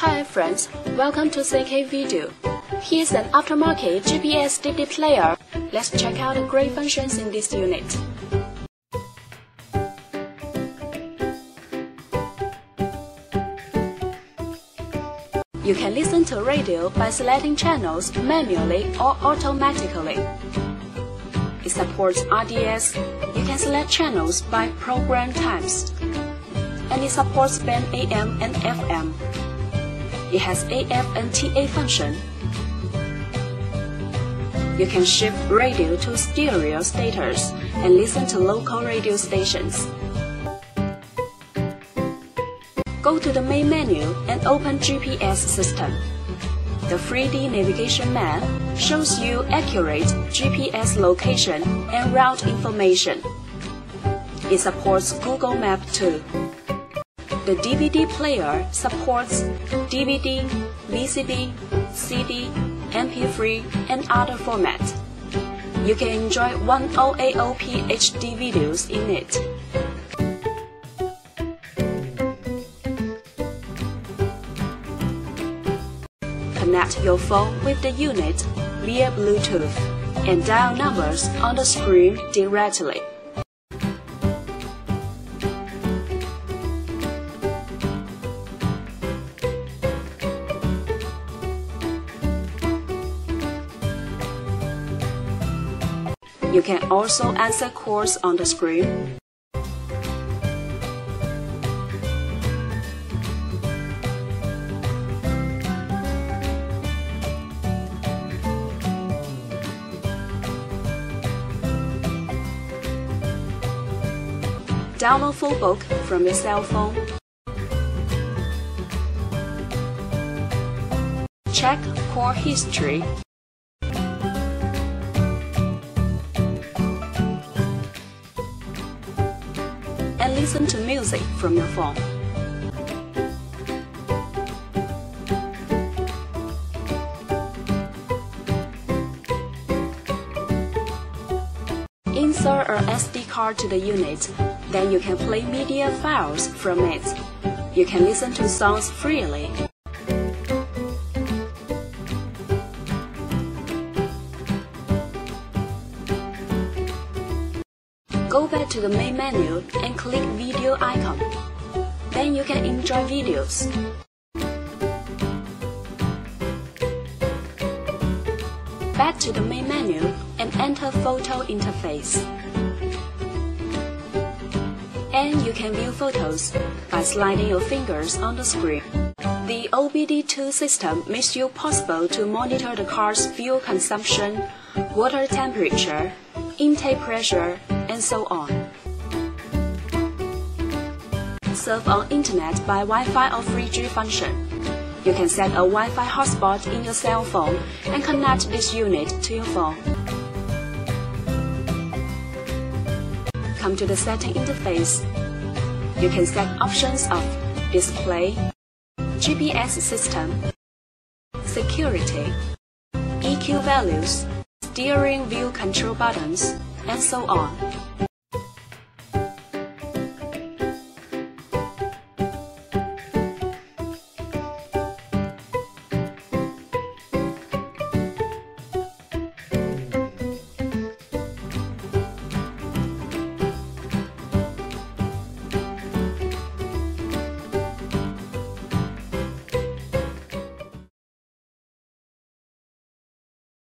Hi friends, welcome to Seicane Video. Here's an aftermarket GPS DVD player. Let's check out the great functions in this unit. You can listen to radio by selecting channels manually or automatically. It supports RDS. You can select channels by program types. And it supports band AM and FM. It has AF and TA function. You can shift radio to stereo status and listen to local radio stations. Go to the main menu and open GPS system. The 3D navigation map shows you accurate GPS location and route information. It supports Google Map too. The DVD player supports DVD, VCD, CD, MP3, and other formats. You can enjoy 1080p HD videos in it. Connect your phone with the unit via Bluetooth and dial numbers on the screen directly. You can also answer calls on the screen. Download full book from your cell phone. Check call history. And listen to music from your phone. Insert a SD card to the unit, then you can play media files from it. You can listen to songs freely. Go back to the main menu and click video icon. Then you can enjoy videos. Back to the main menu and enter photo interface. And you can view photos by sliding your fingers on the screen. The OBD2 system makes it possible to monitor the car's fuel consumption, water temperature, intake pressure, and so on. Surf on internet by Wi-Fi or 3G function. You can set a Wi-Fi hotspot in your cell phone and connect this unit to your phone. Come to the setting interface. You can set options of display, GPS system, security, EQ values, steering wheel control buttons, and so on.